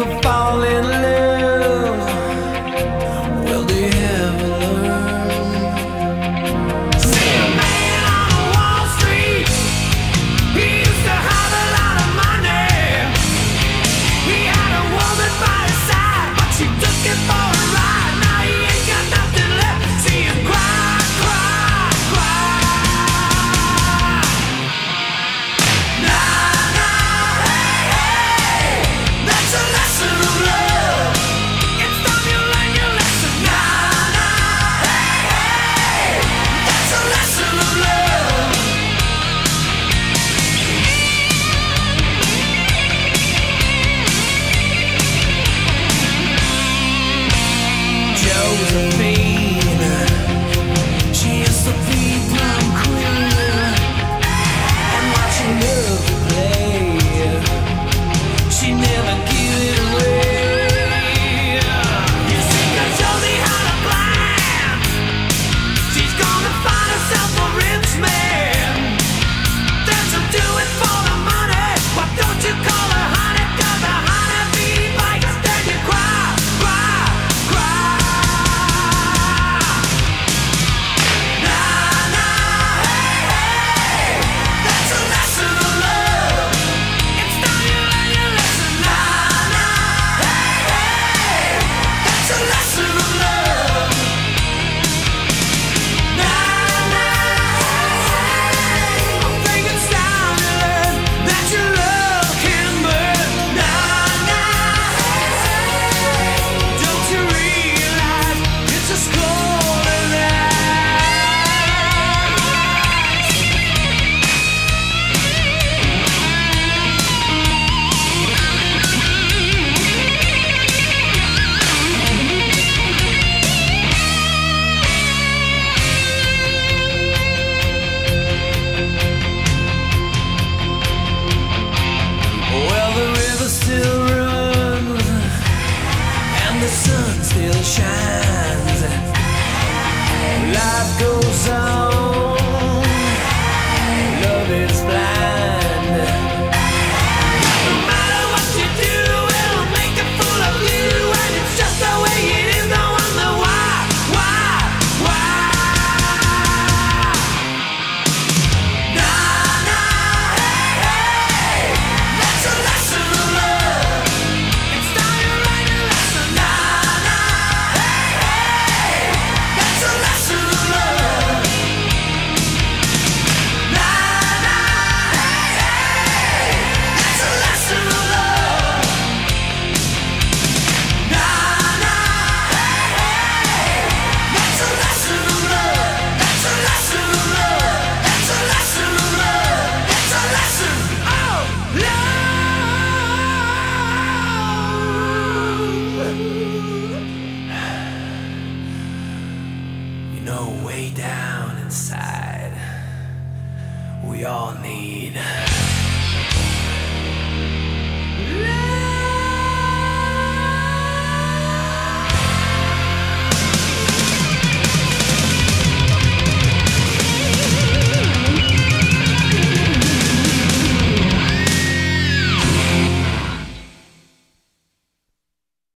People fall in love. Still we all need.